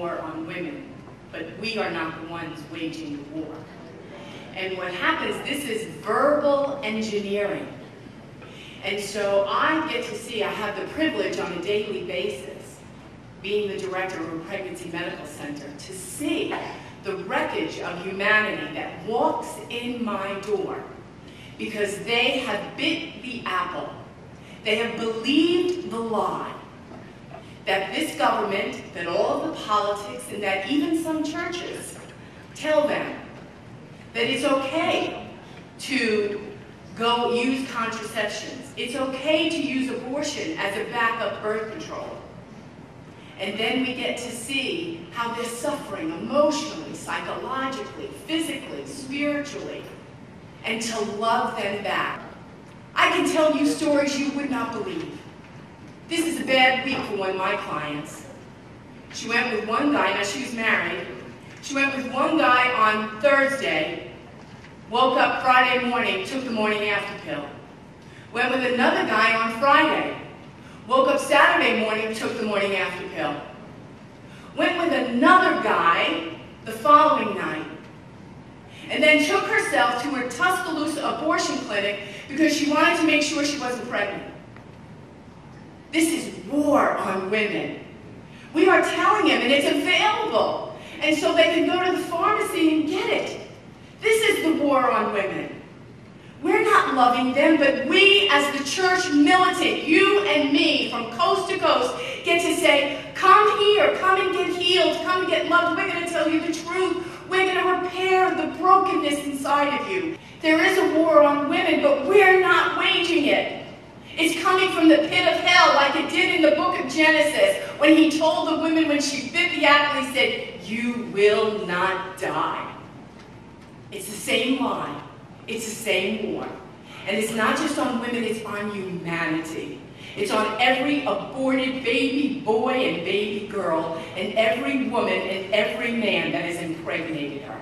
war on women, but we are not the ones waging the war. And what happens, this is verbal engineering. And so I get to see, I have the privilege on a daily basis, being the director of a pregnancy medical center, to see the wreckage of humanity that walks in my door because they have bit the apple. They have believed the lie that this government, that all of the politics, and that even some churches tell them that it's okay to go use contraceptions. It's okay to use abortion as a backup birth control. And then we get to see how they're suffering emotionally, psychologically, physically, spiritually, and to love them back. I can tell you stories you would not believe. This is a bad week for one of my clients. She went with one guy, now she was married, she went with one guy on Thursday, woke up Friday morning, took the morning after pill. Went with another guy on Friday, woke up Saturday morning, took the morning after pill. Went with another guy the following night, and then took herself to her Tuscaloosa abortion clinic because she wanted to make sure she wasn't pregnant. This is war on women. We are telling them, and it's available. And so they can go to the pharmacy and get it. This is the war on women. We're not loving them, but we as the church militant, you and me, from coast to coast, get to say, come here, come and get healed, come and get loved. We're going to tell you the truth. We're going to repair the brokenness inside of you. There is a war on women, but we're not waging it. It's coming from the pit of did in the book of Genesis when he told the woman when she bit the apple, he said, you will not die. It's the same lie. It's the same war. And it's not just on women, it's on humanity. It's on every aborted baby boy and baby girl and every woman and every man that has impregnated her.